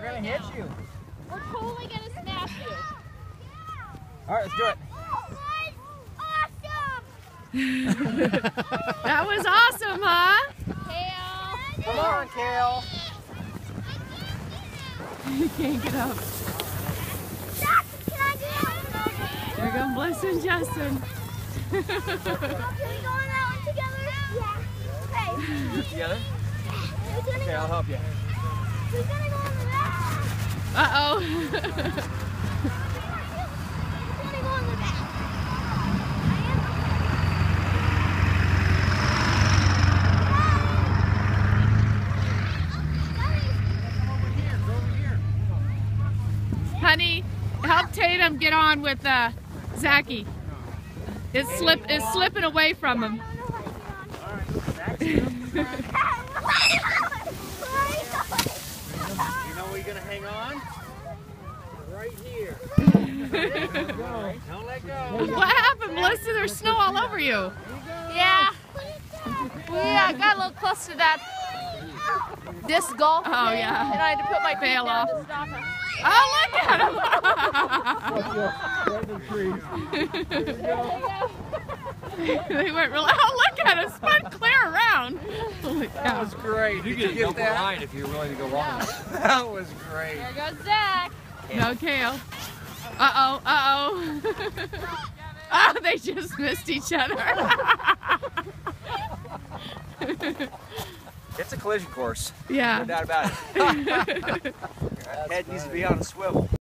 We're gonna hit you. We're totally gonna smash you. All right, let's do it. That was awesome, huh? Kale. Come on, Kale. You can't get up. There go Bliss and Justin. Together? Okay, I'll help you. Uh-oh. Honey, help Tatum get on with uh, Zachy. It's slip it's slipping away from him. You know where you're gonna hang on? Right here. Don't let go. What happened, Melissa? There's snow all over you. Yeah. Yeah, I got a little close to that disc golf. Oh, thing, yeah. And I had to put my feet Bail off. to stop. Oh, look at him. they went real. Oh, look at him. Spun clear around. Holy That was great. You Did can get jump that? line if you're willing to go long. That was great. There goes Zach. No kale. Uh oh. Uh oh. oh, they just missed each other. It's a collision course. Yeah. No doubt about it. Head needs to be on a swivel.